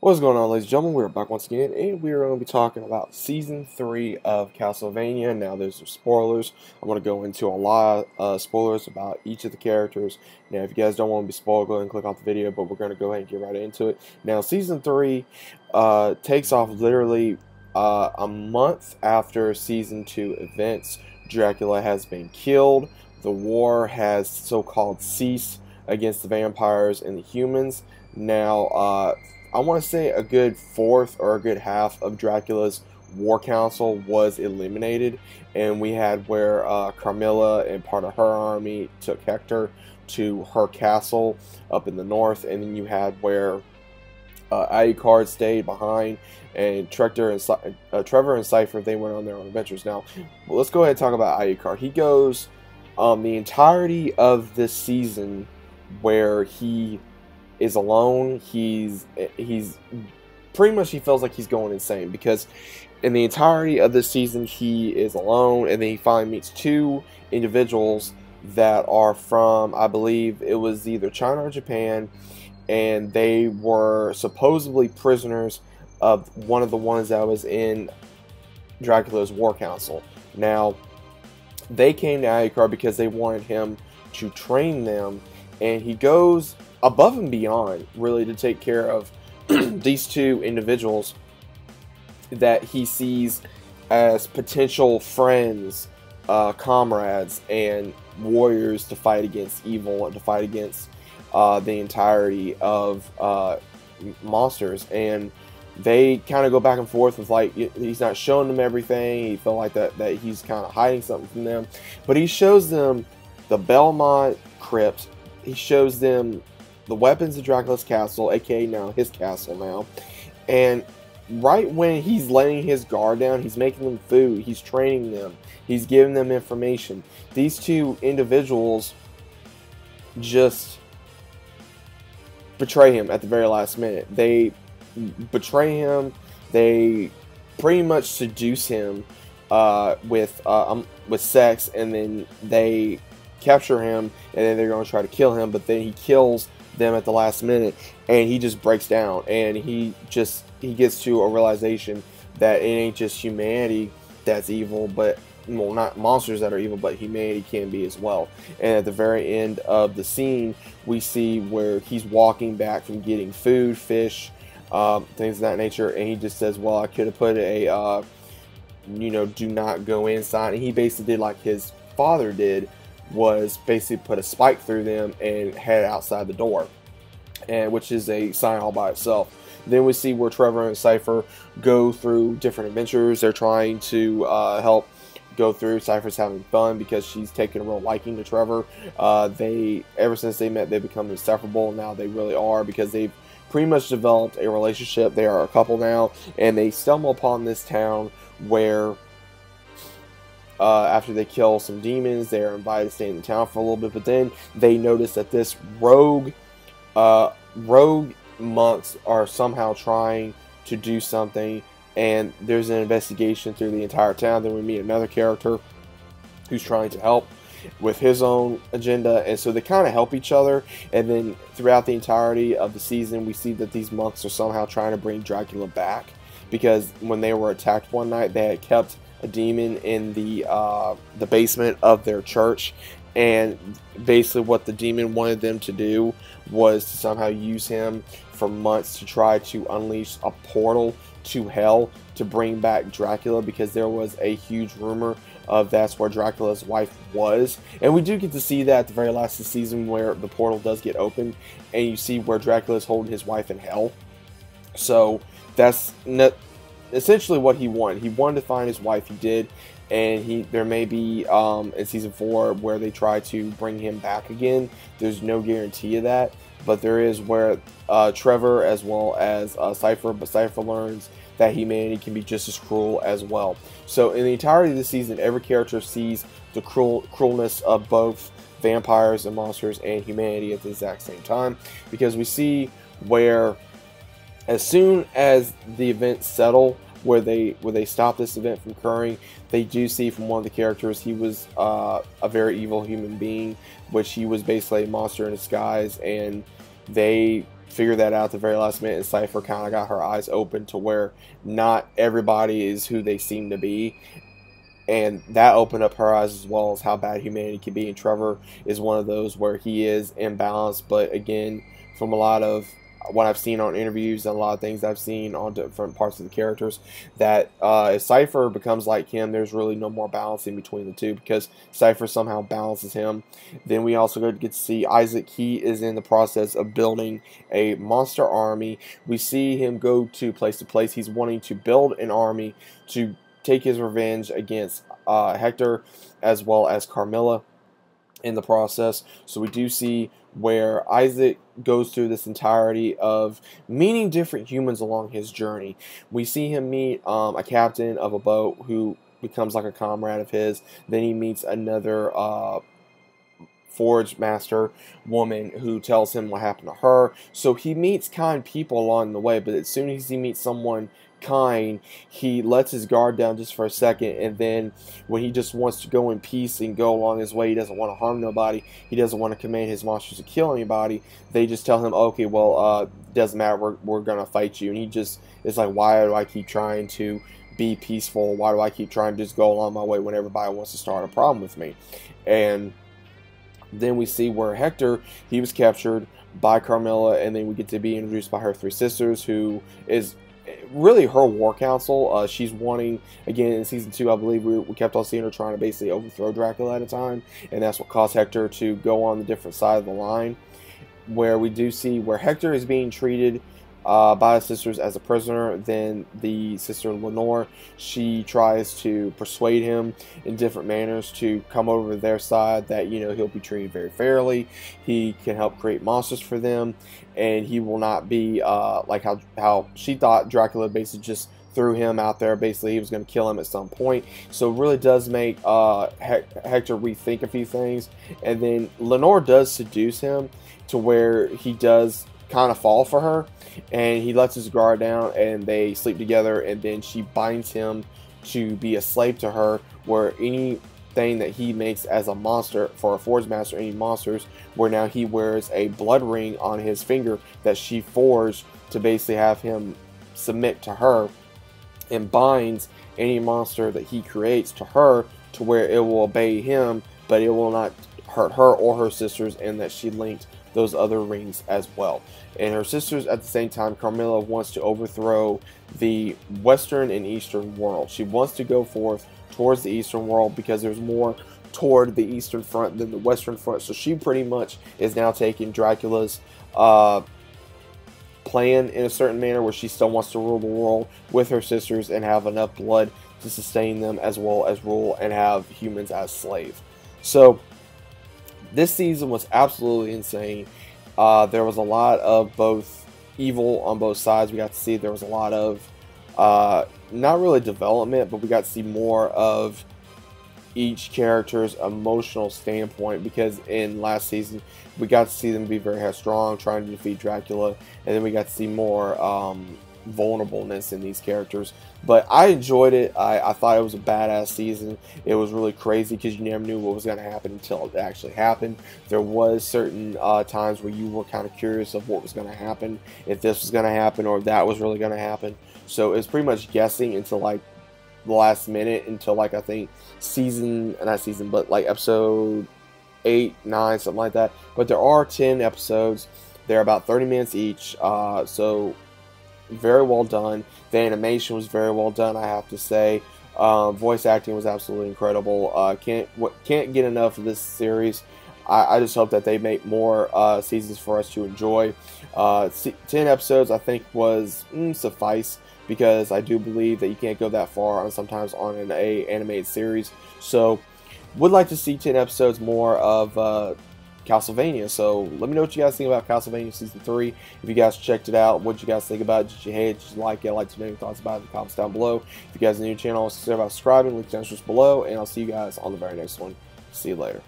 What's going on, ladies and gentlemen? We're back once again, and we're going to be talking about Season 3 of Castlevania. Now, there's some spoilers. I'm going to go into a lot of uh, spoilers about each of the characters. Now, if you guys don't want to be spoiled, go ahead and click off the video, but we're going to go ahead and get right into it. Now, Season 3 uh, takes off literally uh, a month after Season 2 events. Dracula has been killed. The war has so-called ceased against the vampires and the humans. Now, uh, I want to say a good fourth or a good half of Dracula's war council was eliminated, and we had where uh, Carmilla and part of her army took Hector to her castle up in the north, and then you had where uh, Alucard stayed behind, and Trevor and, uh, Trevor and Sypha they went on their own adventures. Now, well, let's go ahead and talk about Alucard. He goes um, the entirety of this season where he is alone. He's he's pretty much he feels like he's going insane because in the entirety of this season he is alone, and then he finally meets two individuals that are from I believe it was either China or Japan, and they were supposedly prisoners of one of the ones that was in Dracula's War Council. Now, they came to Alucard because they wanted him to train them, and he goes above and beyond, really, to take care of these two individuals that he sees as potential friends, uh, comrades, and warriors to fight against evil and to fight against uh, the entirety of uh, monsters. And they kind of go back and forth with like he's not showing them everything. He felt like that that he's kind of hiding something from them, but he shows them the Belmont crypt. He shows them the weapons of Dracula's castle, aka now his castle now. And right when he's letting his guard down, he's making them food, he's training them, he's giving them information. These two individuals just betray him at the very last minute. They betray him, they pretty much seduce him uh, with uh, um, with sex, and then they capture him, and then they're going to try to kill him. But then he kills them at the last minute and he just breaks down and he just he gets to a realization that it ain't just humanity that's evil but well not monsters that are evil but humanity can be as well. And at the very end of the scene we see where he's walking back from getting food fish um, things of that nature and he just says well i could have put a uh, you know do not go inside. And he basically did like his father did was basically put a spike through them and head outside the door, and which is a sign all by itself. Then we see where Trevor and Sypha go through different adventures. They're trying to uh, help go through. Sypha's having fun because she's taken a real liking to Trevor. Uh, they ever since they met, they've become inseparable. Now they really are because they've pretty much developed a relationship. They are a couple now, and they stumble upon this town where uh, after they kill some demons, they are invited to stay in the town for a little bit. But then they notice that this rogue, uh, rogue monks are somehow trying to do something, and there's an investigation through the entire town. Then we meet another character who's trying to help with his own agenda, and so they kind of help each other. And then throughout the entirety of the season, we see that these monks are somehow trying to bring Dracula back because when they were attacked one night, they had kept a demon in the uh, the basement of their church, and basically what the demon wanted them to do was to somehow use him for months to try to unleash a portal to hell to bring back Dracula because there was a huge rumor of that's where Dracula's wife was. And we do get to see that at the very last of the season where the portal does get opened and you see where Dracula is holding his wife in hell. So that's essentially what he wanted. He wanted to find his wife. He did, and he there may be um, in season four where they try to bring him back again. There's no guarantee of that, but there is where uh, Trevor as well as uh, Sypha, but Sypha learns that humanity can be just as cruel as well. So in the entirety of the season, every character sees the cruel cruelness of both vampires and monsters and humanity at the exact same time because we see where as soon as the events settle, where they where they stop this event from occurring, they do see from one of the characters he was uh, a very evil human being, which he was basically a monster in disguise, and they figured that out the very last minute, and Sypha kind of got her eyes open to where not everybody is who they seem to be. And that opened up her eyes as well as how bad humanity can be. And Trevor is one of those where he is imbalanced, but again, from a lot of what I've seen on interviews and a lot of things I've seen on different parts of the characters that uh, if Sypha becomes like him, there's really no more balancing between the two because Sypha somehow balances him. Then we also get to see Isaac. He is in the process of building a monster army. We see him go to place to place. He's wanting to build an army to take his revenge against uh, Hector as well as Carmilla in the process. So we do see where Isaac goes through this entirety of meeting different humans along his journey. We see him meet um, a captain of a boat who becomes like a comrade of his. Then he meets another uh, forge master woman who tells him what happened to her. So he meets kind people along the way, but as soon as he meets someone kind, he lets his guard down just for a second, and then when he just wants to go in peace and go along his way, he doesn't want to harm nobody, he doesn't want to command his monsters to kill anybody, they just tell him, okay, well, uh, doesn't matter, we're, we're gonna fight you, and he just is like, why do I keep trying to be peaceful, why do I keep trying to just go along my way when everybody wants to start a problem with me, and then we see where Hector, he was captured by Carmilla, and then we get to be introduced by her three sisters, who is really her war council. Uh, she's wanting, again, in season two, I believe we, we kept on seeing her trying to basically overthrow Dracula at a time, and that's what caused Hector to go on the different side of the line. Where we do see where Hector is being treated uh, by his sisters as a prisoner. Then the sister Lenore, she tries to persuade him in different manners to come over to their side that, you know, he'll be treated very fairly. He can help create monsters for them, and he will not be uh, like how, how she thought Dracula basically just threw him out there. Basically, he was going to kill him at some point. So it really does make uh, Hector rethink a few things. And then Lenore does seduce him to where he does kind of fall for her and he lets his guard down and they sleep together and then she binds him to be a slave to her where anything that he makes as a monster for a forge master any monsters where now he wears a blood ring on his finger that she forged to basically have him submit to her and binds any monster that he creates to her to where it will obey him but it will not hurt her or her sisters and that she linked those other rings as well. And her sisters, at the same time, Carmilla wants to overthrow the Western and Eastern world. She wants to go forth towards the Eastern world because there's more toward the Eastern front than the Western front. So she pretty much is now taking Dracula's uh, plan in a certain manner where she still wants to rule the world with her sisters and have enough blood to sustain them as well as rule and have humans as slaves. So this season was absolutely insane. Uh, there was a lot of both evil on both sides. We got to see there was a lot of uh, not really development, but we got to see more of each character's emotional standpoint because in last season we got to see them be very headstrong, trying to defeat Dracula, and then we got to see more um, vulnerableness in these characters. But I enjoyed it. I, I thought it was a badass season. It was really crazy because you never knew what was going to happen until it actually happened. There was certain uh, times where you were kind of curious of what was going to happen, if this was going to happen or that was really going to happen. So it's pretty much guessing until like the last minute until like I think season not season but like episode eight, nine, something like that. But there are ten episodes. They're about 30 minutes each. Uh, so very well done. The animation was very well done, I have to say. Uh, voice acting was absolutely incredible. Uh, can't can't get enough of this series. I, I just hope that they make more uh, seasons for us to enjoy. Uh, ten episodes, I think, was mm, suffice because I do believe that you can't go that far on sometimes on an a animated series. So, would like to see ten episodes more of uh, Castlevania. So let me know what you guys think about Castlevania Season 3. If you guys checked it out, what you guys think about it? Did you hate it? Did you like it? I'd like to know your thoughts about it in the comments down below. If you guys are new to the channel, consider subscribing. Link down below. And I'll see you guys on the very next one. See you later.